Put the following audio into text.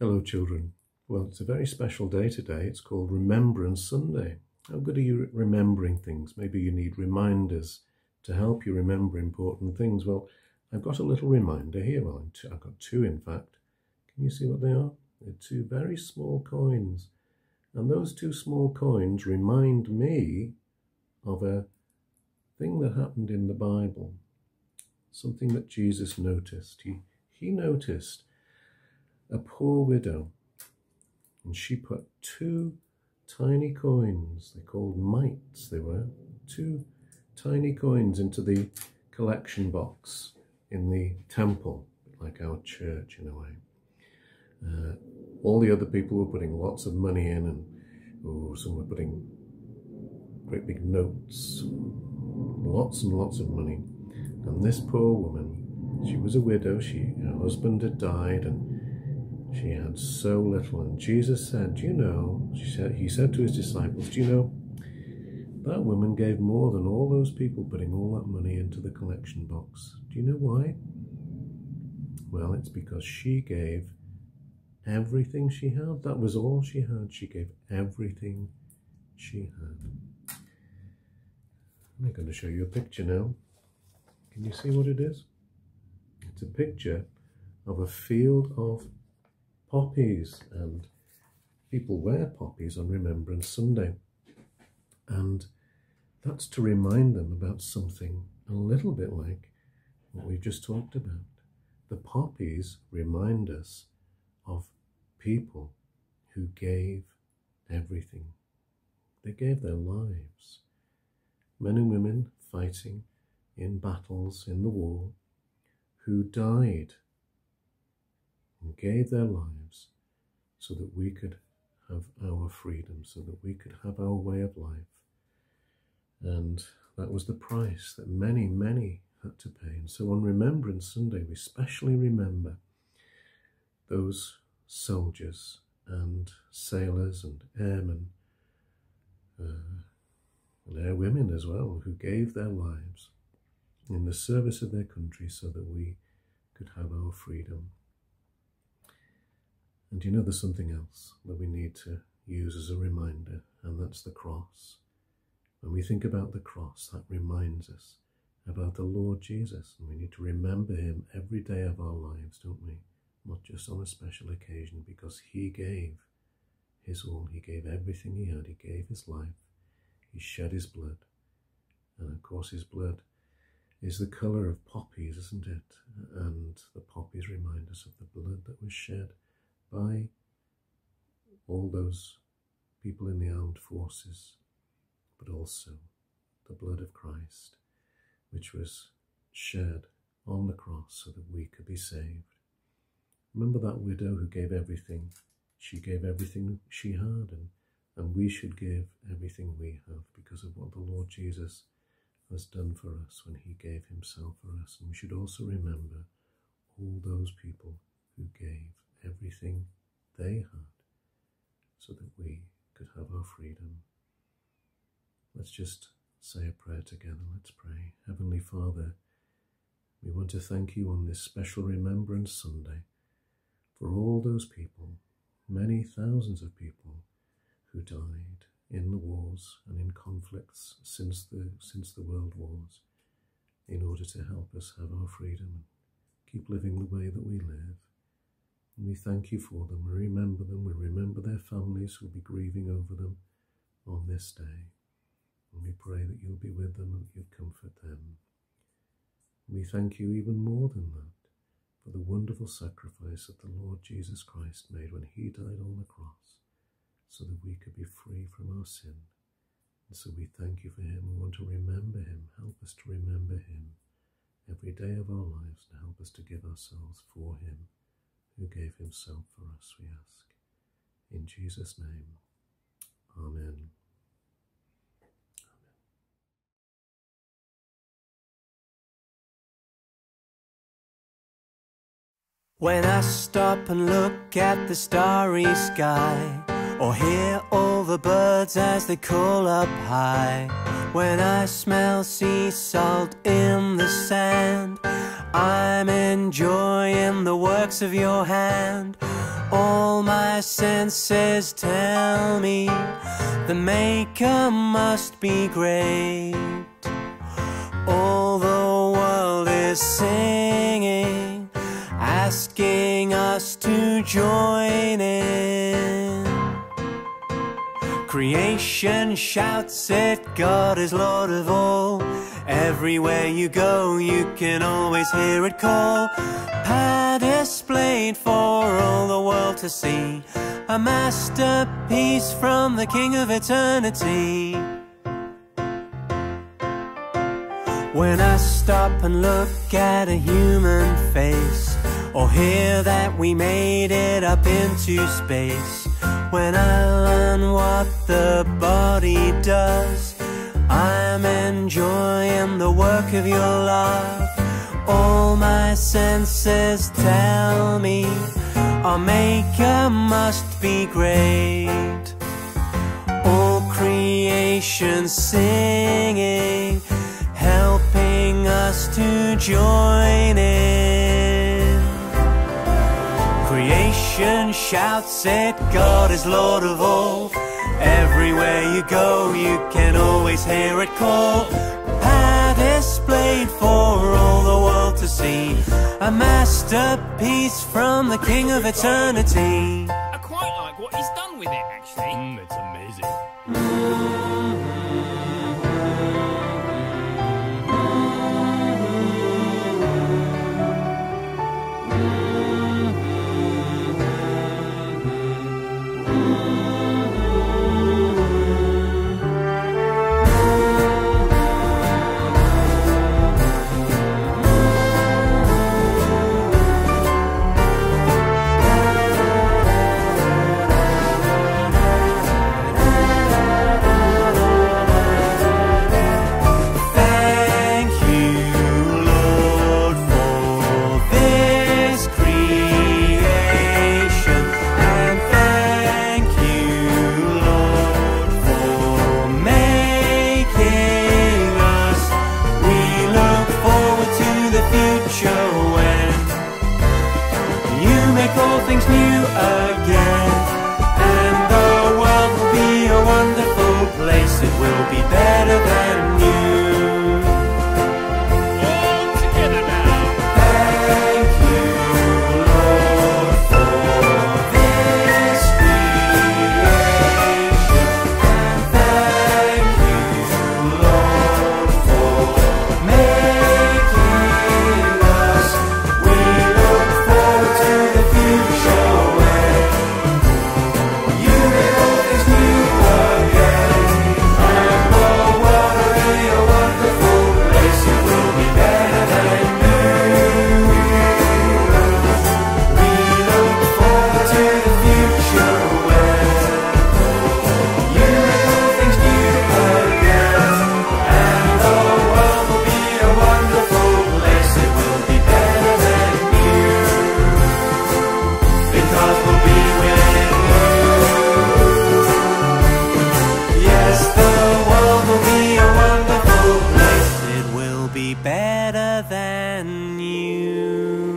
Hello, children. Well, it's a very special day today. It's called Remembrance Sunday. How good are you at remembering things? Maybe you need reminders to help you remember important things. Well, I've got a little reminder here. Well, I've got two, in fact. Can you see what they are? They're two very small coins. And those two small coins remind me of a thing that happened in the Bible, something that Jesus noticed. He, he noticed a poor widow, and she put two tiny coins, they called mites, they were, two tiny coins into the collection box in the temple, like our church in a way. Uh, all the other people were putting lots of money in, and oh, some were putting great big notes, lots and lots of money. And this poor woman, she was a widow. She her husband had died, and she had so little. And Jesus said, Do you know, she said, he said to his disciples, Do you know, that woman gave more than all those people putting all that money into the collection box. Do you know why? Well, it's because she gave everything she had. That was all she had. She gave everything she had. I'm going to show you a picture now. Can you see what it is? It's a picture of a field of poppies and people wear poppies on Remembrance Sunday. And that's to remind them about something a little bit like what we've just talked about. The poppies remind us of people who gave everything. They gave their lives. Men and women fighting in battles in the war who died and gave their lives so that we could have our freedom, so that we could have our way of life. And that was the price that many, many had to pay. And so on Remembrance Sunday, we specially remember those soldiers and sailors and airmen uh, and air women as well who gave their lives in the service of their country so that we could have our freedom. And you know, there's something else that we need to use as a reminder, and that's the cross. When we think about the cross, that reminds us about the Lord Jesus, and we need to remember him every day of our lives, don't we? Not just on a special occasion, because he gave his all. He gave everything he had. He gave his life. He shed his blood. And of course, his blood is the colour of poppies, isn't it? And the poppies remind us of the blood that was shed by all those people in the armed forces, but also the blood of Christ, which was shed on the cross so that we could be saved. Remember that widow who gave everything? She gave everything she had, and, and we should give everything we have because of what the Lord Jesus has done for us when he gave himself for us. And we should also remember all those people who gave everything they had so that we could have our freedom. Let's just say a prayer together. Let's pray. Heavenly Father, we want to thank you on this special Remembrance Sunday for all those people, many thousands of people who died in the wars and in conflicts since the, since the world wars in order to help us have our freedom and keep living the way that we live. And we thank you for them. We remember them. We remember their families who will be grieving over them on this day. And we pray that you'll be with them and that you'll comfort them. And we thank you even more than that for the wonderful sacrifice that the Lord Jesus Christ made when he died on the cross so that we could be free from our sin. And so we thank you for him. We want to remember him. Help us to remember him every day of our lives and help us to give ourselves for him who gave himself for us, we ask. In Jesus' name, Amen. When I stop and look at the starry sky, or hear all the birds as they call up high, when I smell sea salt in the sand, I'm enjoying the works of your hand. All my senses tell me the Maker must be great. All the world is singing, asking us to join in. Creation shouts it, God is Lord of all. Everywhere you go, you can always hear it call. Power displayed for all the world to see. A masterpiece from the King of Eternity. When I stop and look at a human face, or hear that we made it up into space, when I learn what the body does, I'm enjoying the work of your love. All my senses tell me our Maker must be great. All creation singing, helping us to join in. Creation shouts it, God is Lord of all. Everywhere you go, you can always hear it call. Power displayed for all the world to see. A masterpiece from the King of Eternity. I quite like what he's done with it, actually. Mm, than you.